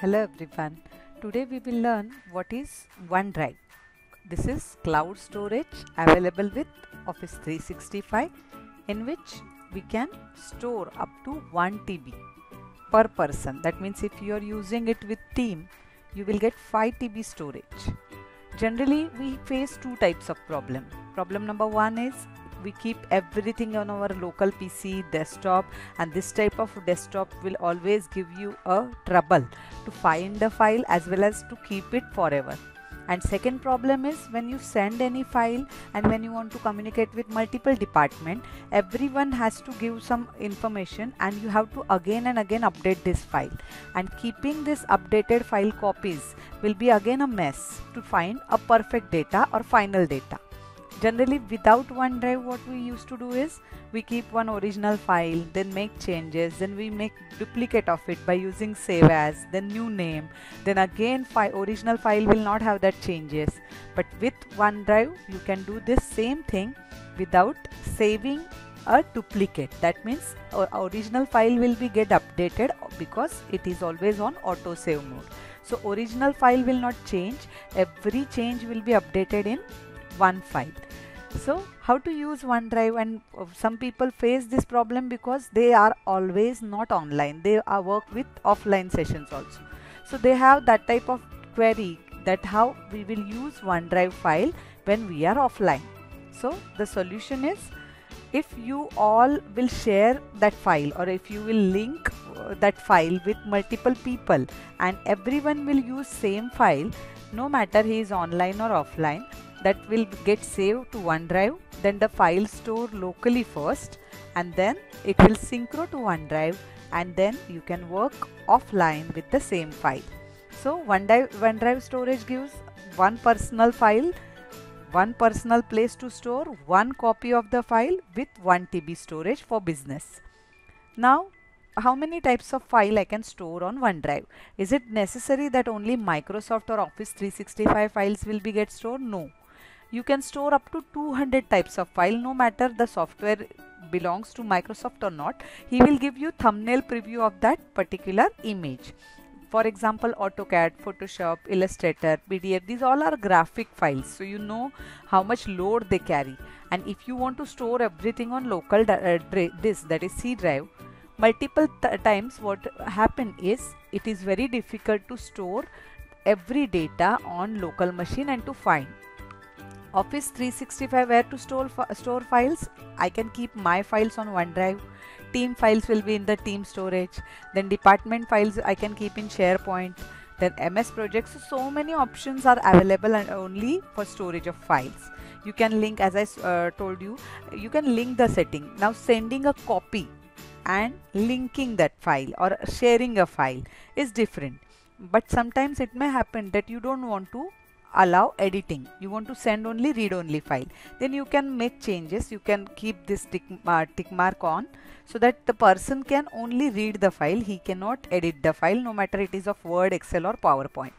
Hello everyone. Today we will learn what is OneDrive. This is cloud storage available with Office 365 in which we can store up to 1 TB per person. That means if you are using it with team, you will get 5 TB storage. Generally, we face two types of problem. Problem number one is we keep everything on our local PC, desktop, and this type of desktop will always give you a trouble to find the file as well as to keep it forever. And second problem is when you send any file and when you want to communicate with multiple department, everyone has to give some information and you have to again and again update this file. And keeping this updated file copies will be again a mess to find a perfect data or final data generally without OneDrive what we used to do is we keep one original file then make changes then we make duplicate of it by using save as then new name. Then again file original file will not have that changes. But with OneDrive you can do this same thing without saving a duplicate. That means original file will be get updated because it is always on auto save mode. So original file will not change. Every change will be updated in one file. So how to use OneDrive and uh, some people face this problem because they are always not online. They are work with offline sessions also. So they have that type of query that how we will use OneDrive file when we are offline. So the solution is if you all will share that file or if you will link uh, that file with multiple people and everyone will use same file no matter he is online or offline that will get saved to OneDrive then the file store locally first and then it will synchro to OneDrive and then you can work offline with the same file. So OneDrive, OneDrive storage gives one personal file, one personal place to store, one copy of the file with 1 TB storage for business. Now how many types of file I can store on OneDrive? Is it necessary that only Microsoft or Office 365 files will be get stored? No you can store up to 200 types of file no matter the software belongs to Microsoft or not. He will give you thumbnail preview of that particular image. For example AutoCAD, Photoshop, Illustrator, PDF these all are graphic files so you know how much load they carry. And if you want to store everything on local uh, disk that is C drive multiple times what happen is it is very difficult to store every data on local machine and to find Office 365 where to store, store files. I can keep my files on OneDrive. Team files will be in the team storage. Then department files I can keep in SharePoint. Then MS projects. So, so many options are available and only for storage of files. You can link as I uh, told you, you can link the setting. Now sending a copy and linking that file or sharing a file is different. But sometimes it may happen that you don't want to allow editing. You want to send only read only file. Then you can make changes. You can keep this tick, uh, tick mark on so that the person can only read the file. He cannot edit the file no matter it is of word excel or powerpoint.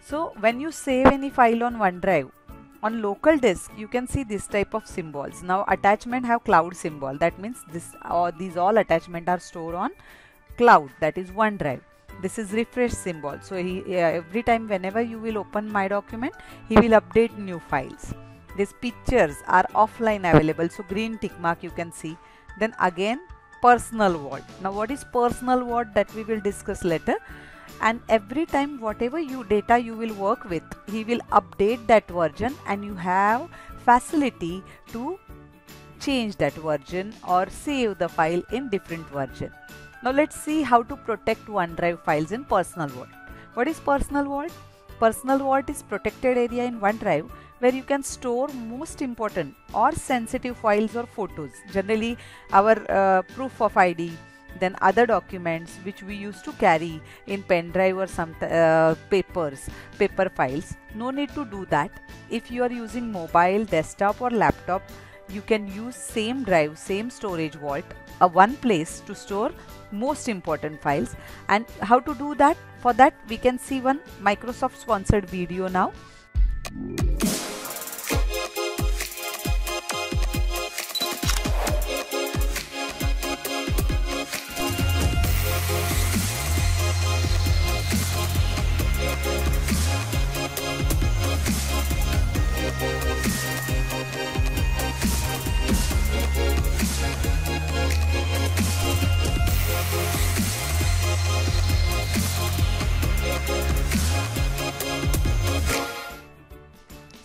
So when you save any file on onedrive on local disk you can see this type of symbols. Now attachment have cloud symbol. That means this or these all attachment are stored on cloud. That is onedrive this is refresh symbol. So he uh, every time whenever you will open my document he will update new files. These pictures are offline available. So green tick mark you can see. Then again personal vault now what is personal vault that we will discuss later? And every time whatever you data you will work with he will update that version and you have facility to change that version or save the file in different version now let's see how to protect OneDrive files in Personal Vault. What is Personal Vault? Personal Vault is protected area in OneDrive where you can store most important or sensitive files or photos. Generally our uh, proof of ID, then other documents which we used to carry in pen drive or some uh, papers, paper files. No need to do that. If you are using mobile, desktop or laptop, you can use same drive, same storage vault, a one place to store most important files. And how to do that? For that we can see one Microsoft sponsored video now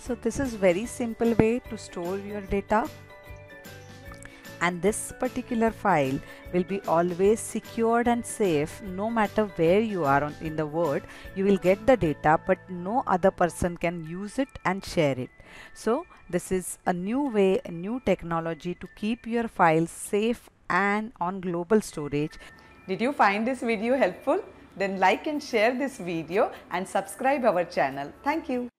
So this is very simple way to store your data. And this particular file will be always secured and safe. No matter where you are on, in the world you will get the data but no other person can use it and share it. So this is a new way a new technology to keep your files safe and on global storage. Did you find this video helpful? Then like and share this video and subscribe our channel. Thank you